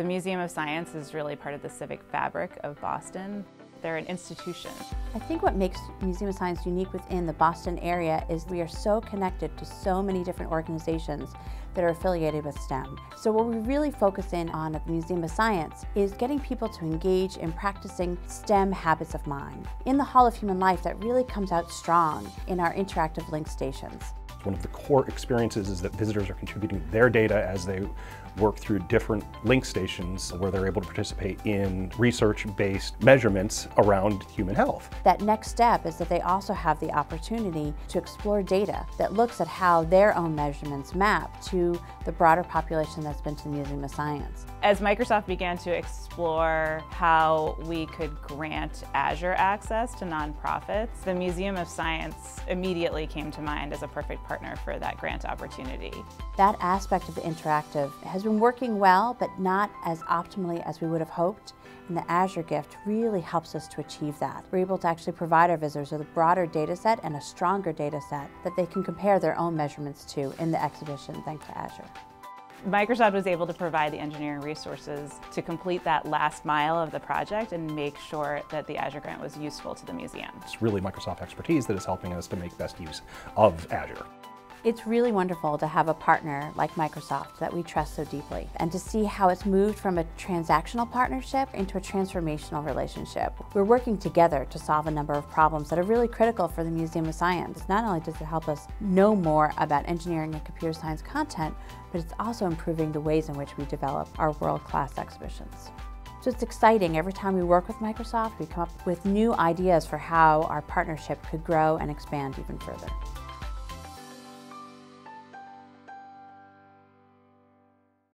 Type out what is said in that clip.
The Museum of Science is really part of the civic fabric of Boston. They're an institution. I think what makes Museum of Science unique within the Boston area is we are so connected to so many different organizations that are affiliated with STEM. So what we really focus in on at the Museum of Science is getting people to engage in practicing STEM habits of mind. In the Hall of Human Life, that really comes out strong in our interactive link stations. One of the core experiences is that visitors are contributing their data as they work through different link stations where they're able to participate in research-based measurements around human health. That next step is that they also have the opportunity to explore data that looks at how their own measurements map to the broader population that's been to the Museum of Science. As Microsoft began to explore how we could grant Azure access to nonprofits, the Museum of Science immediately came to mind as a perfect partner for that grant opportunity. That aspect of the interactive has been working well, but not as optimally as we would have hoped. And the Azure gift really helps us to achieve that. We're able to actually provide our visitors with a broader data set and a stronger data set that they can compare their own measurements to in the exhibition thanks to Azure. Microsoft was able to provide the engineering resources to complete that last mile of the project and make sure that the Azure grant was useful to the museum. It's really Microsoft expertise that is helping us to make best use of Azure. It's really wonderful to have a partner like Microsoft that we trust so deeply and to see how it's moved from a transactional partnership into a transformational relationship. We're working together to solve a number of problems that are really critical for the Museum of Science. Not only does it help us know more about engineering and computer science content, but it's also improving the ways in which we develop our world-class exhibitions. So it's exciting. Every time we work with Microsoft, we come up with new ideas for how our partnership could grow and expand even further.